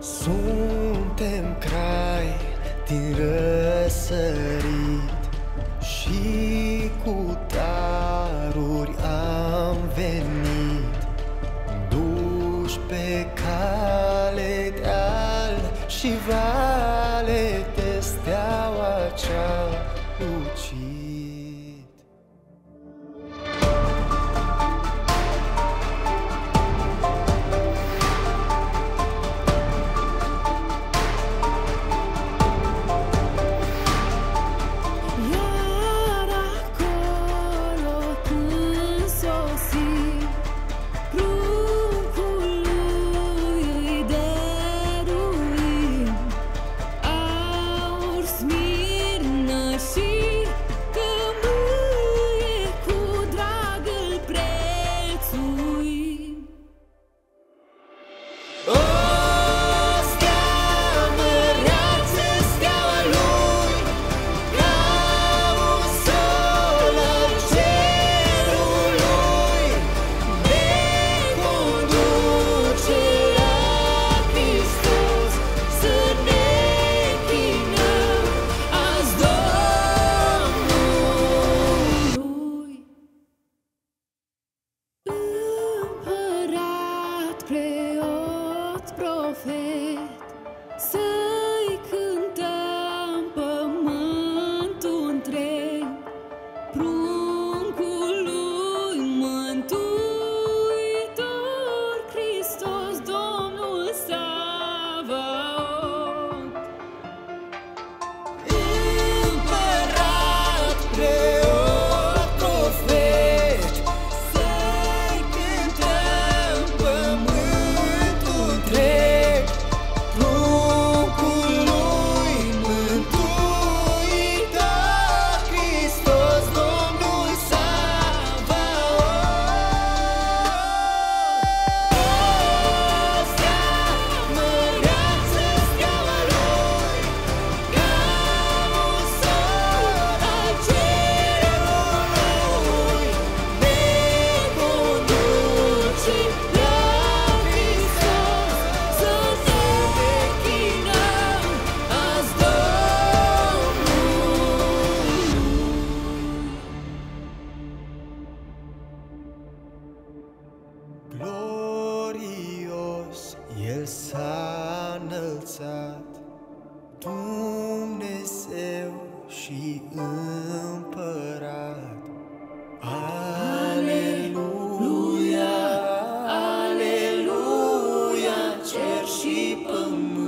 Suntem crai din răsărit Și cu daruri am venit. Duși pe cale de și vale De steaua cea lucit El s-a înălțat, Dumnezeu și împărat. Aleluia, aleluia, cer și pământ.